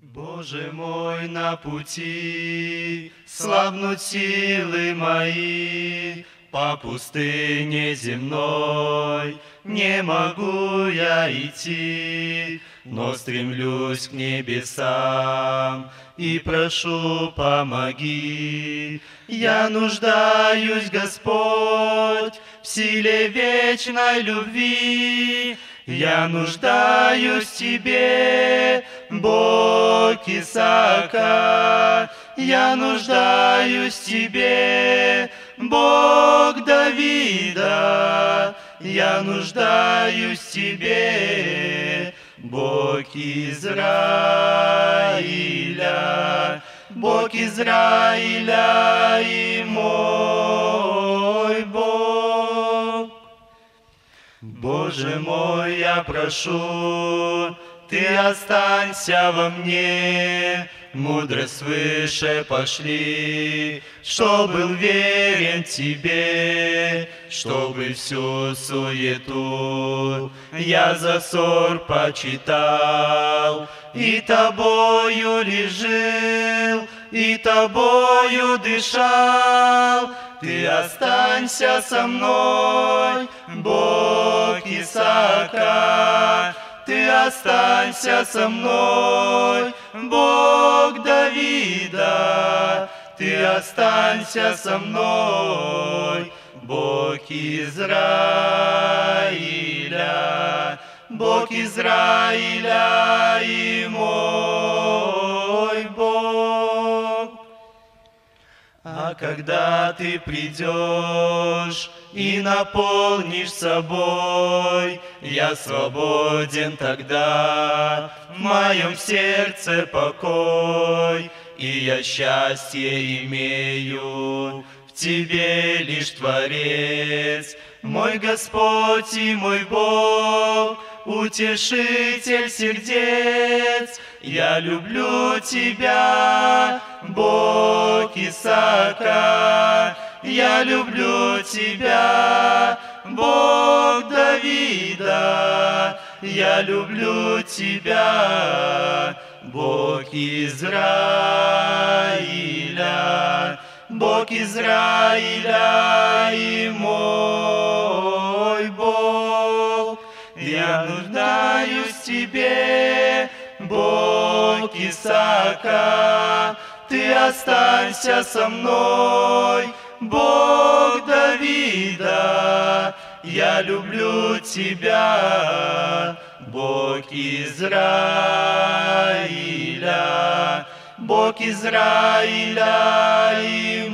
Боже мой, на пути слабнут силы мои, по пустыне земной не могу я идти, но стремлюсь к небесам и прошу, помоги. Я нуждаюсь, Господь, в силе вечной любви, я нуждаюсь в Тебе, Исаака, я нуждаюсь в Тебе, Бог Давида, я нуждаюсь в Тебе, Бог Израиля, Бог Израиля и мой Бог. Боже мой, я прошу, Ты останься во мне, мудрость свыше пошли, что был верен Тебе, чтобы всю суету я за ссор почитал, и Тобою лежил, и Тобою дышал, Ты останься со мной, Бог Исаака, Ты останься со мной, Бог Давида, Ты останься со мной, Бог Израиля, Бог Израиля и мой А когда ты придешь и наполнишь собой, я свободен тогда, в моем сердце покой, и я счастье имею, в тебе лишь Творец, мой Господь и мой Бог, утешитель сердец, я люблю тебя, Исаака, я люблю тебя, Бог Давида, я люблю тебя, Бог Израиля, Бог Израиля и мой Бог. Я нуждаюсь в Тебе, Бог Исаака, Ты останься со мной, Бог Давида, я люблю Тебя, Бог Израиля, Бог Израиля и